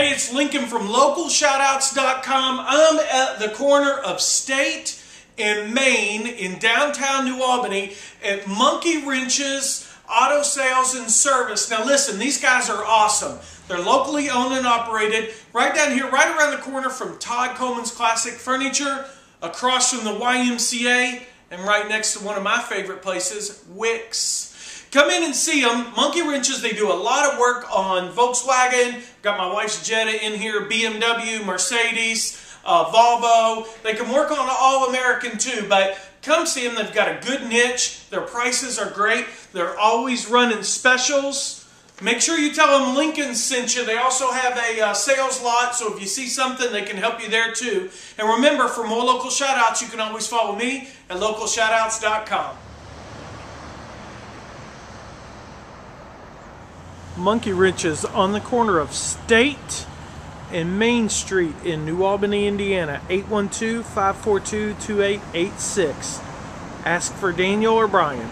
Hey, it's Lincoln from localshoutouts.com. I'm at the corner of State and Main in downtown New Albany at Monkey Wrenches Auto Sales and Service. Now listen, these guys are awesome. They're locally owned and operated right down here, right around the corner from Todd Coleman's Classic Furniture, across from the YMCA, and right next to one of my favorite places, Wick's. Come in and see them. Monkey Wrenches, they do a lot of work on Volkswagen. Got my wife's Jetta in here, BMW, Mercedes, uh, Volvo. They can work on All American too, but come see them. They've got a good niche. Their prices are great. They're always running specials. Make sure you tell them Lincoln sent you. They also have a uh, sales lot, so if you see something, they can help you there too. And remember, for more local shoutouts, you can always follow me at localshoutouts.com. Monkey Wrenches on the corner of State and Main Street in New Albany, Indiana. 812 542 2886. Ask for Daniel or Brian.